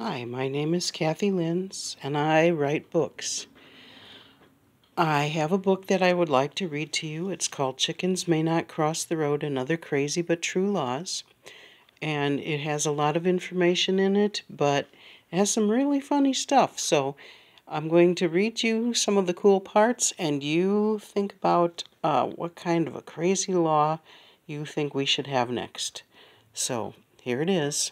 Hi, my name is Kathi Linz, and I write books. I have a book that I would like to read to you. It's called Chickens May Not Cross the Road and Other Crazy But True Laws. And it has a lot of information in it, but it has some really funny stuff. So I'm going to read you some of the cool parts, and you think about uh, what kind of a crazy law you think we should have next. So here it is.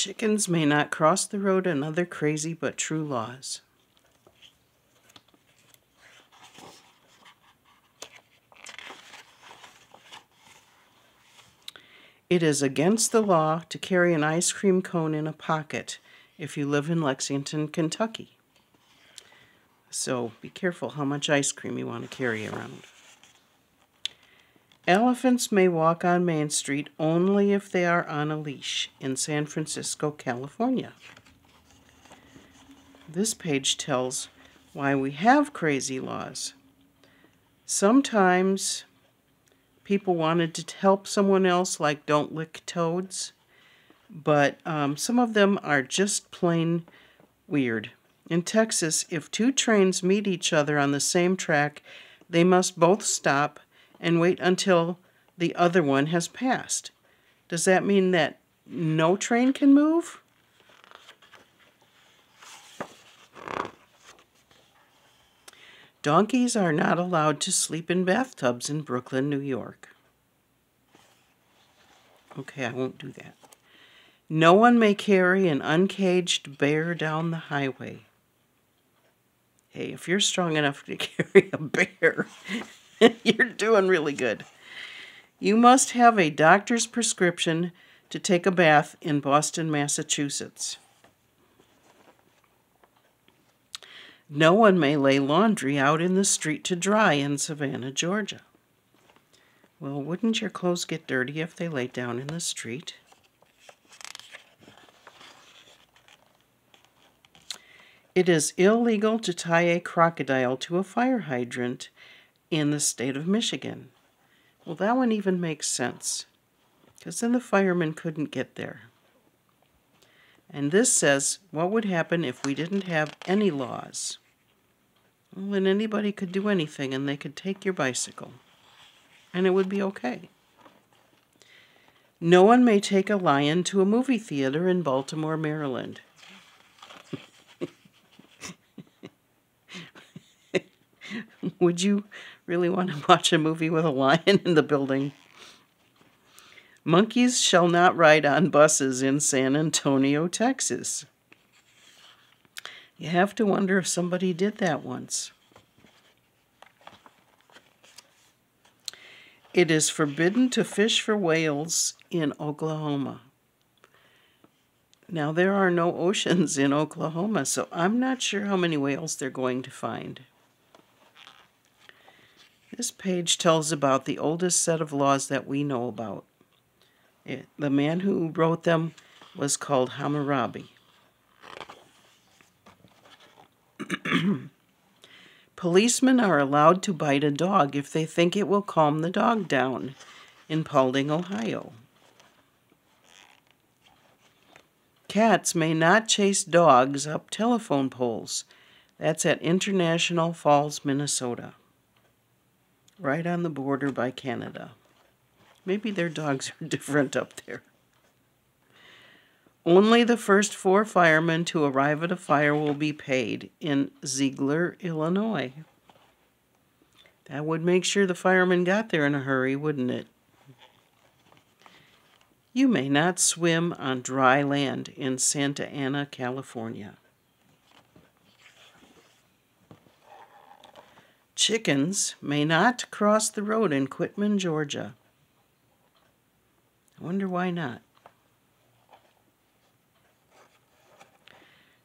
Chickens may not cross the road and other crazy but true laws. It is against the law to carry an ice cream cone in a pocket if you live in Lexington, Kentucky. So be careful how much ice cream you want to carry around. Elephants may walk on Main Street only if they are on a leash in San Francisco, California. This page tells why we have crazy laws. Sometimes people wanted to help someone else, like don't lick toads, but um, some of them are just plain weird. In Texas, if two trains meet each other on the same track, they must both stop and wait until the other one has passed. Does that mean that no train can move? Donkeys are not allowed to sleep in bathtubs in Brooklyn, New York. Okay, I won't do that. No one may carry an uncaged bear down the highway. Hey, if you're strong enough to carry a bear, You're doing really good. You must have a doctor's prescription to take a bath in Boston, Massachusetts. No one may lay laundry out in the street to dry in Savannah, Georgia. Well, wouldn't your clothes get dirty if they lay down in the street? It is illegal to tie a crocodile to a fire hydrant in the state of Michigan. Well, that one even makes sense because then the firemen couldn't get there. And this says what would happen if we didn't have any laws. Well, then anybody could do anything and they could take your bicycle and it would be okay. No one may take a lion to a movie theater in Baltimore, Maryland. Would you really want to watch a movie with a lion in the building? Monkeys shall not ride on buses in San Antonio, Texas. You have to wonder if somebody did that once. It is forbidden to fish for whales in Oklahoma. Now, there are no oceans in Oklahoma, so I'm not sure how many whales they're going to find. This page tells about the oldest set of laws that we know about. It, the man who wrote them was called Hammurabi. Policemen are allowed to bite a dog if they think it will calm the dog down in Paulding, Ohio. Cats may not chase dogs up telephone poles. That's at International Falls, Minnesota right on the border by Canada. Maybe their dogs are different up there. Only the first four firemen to arrive at a fire will be paid in Ziegler, Illinois. That would make sure the firemen got there in a hurry, wouldn't it? You may not swim on dry land in Santa Ana, California. Chickens may not cross the road in Quitman, Georgia. I wonder why not.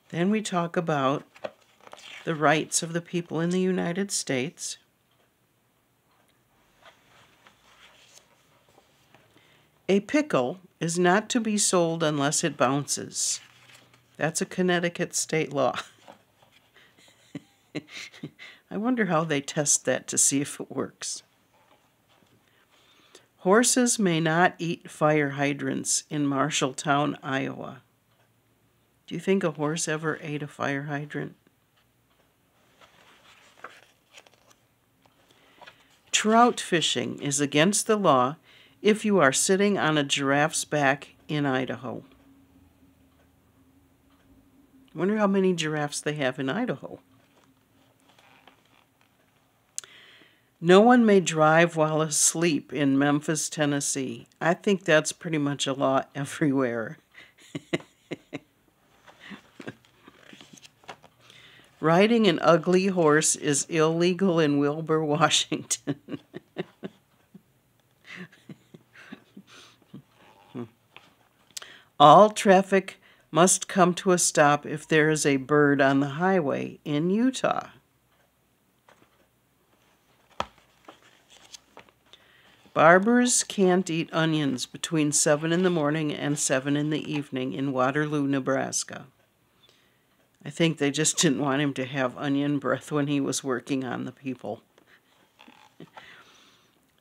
Then we talk about the rights of the people in the United States. A pickle is not to be sold unless it bounces. That's a Connecticut state law. I wonder how they test that to see if it works. Horses may not eat fire hydrants in Marshalltown, Iowa. Do you think a horse ever ate a fire hydrant? Trout fishing is against the law if you are sitting on a giraffe's back in Idaho. Wonder how many giraffes they have in Idaho. No one may drive while asleep in Memphis, Tennessee. I think that's pretty much a law everywhere. Riding an ugly horse is illegal in Wilbur, Washington. All traffic must come to a stop if there is a bird on the highway in Utah. Barbers can't eat onions between 7 in the morning and 7 in the evening in Waterloo, Nebraska. I think they just didn't want him to have onion breath when he was working on the people.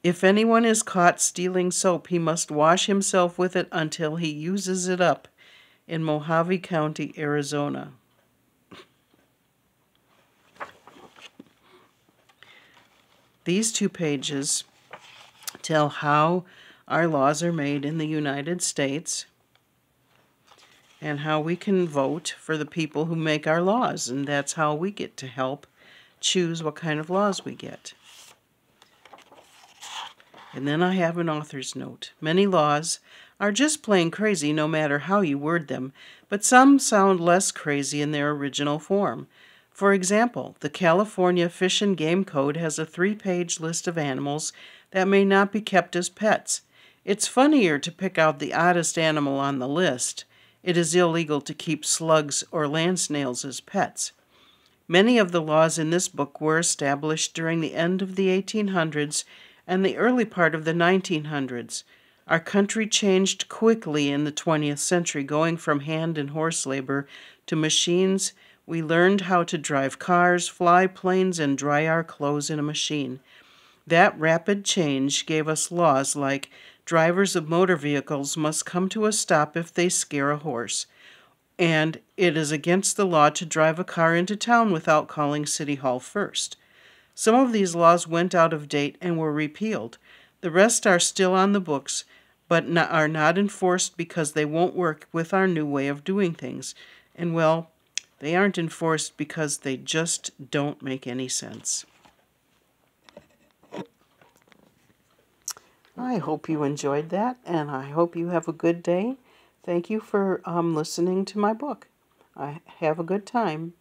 If anyone is caught stealing soap, he must wash himself with it until he uses it up in Mohave County, Arizona. These two pages tell how our laws are made in the United States and how we can vote for the people who make our laws, and that's how we get to help choose what kind of laws we get. And then I have an author's note. Many laws are just plain crazy no matter how you word them, but some sound less crazy in their original form. For example, the California Fish and Game Code has a three page list of animals that may not be kept as pets. It's funnier to pick out the oddest animal on the list. It is illegal to keep slugs or land snails as pets. Many of the laws in this book were established during the end of the 1800s and the early part of the 1900s. Our country changed quickly in the 20th century, going from hand and horse labor to machines. We learned how to drive cars, fly planes, and dry our clothes in a machine. That rapid change gave us laws like drivers of motor vehicles must come to a stop if they scare a horse, and it is against the law to drive a car into town without calling City Hall first. Some of these laws went out of date and were repealed. The rest are still on the books, but are not enforced because they won't work with our new way of doing things. And well, they aren't enforced because they just don't make any sense. I hope you enjoyed that, and I hope you have a good day. Thank you for um, listening to my book. I have a good time.